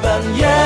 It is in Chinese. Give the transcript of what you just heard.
半夜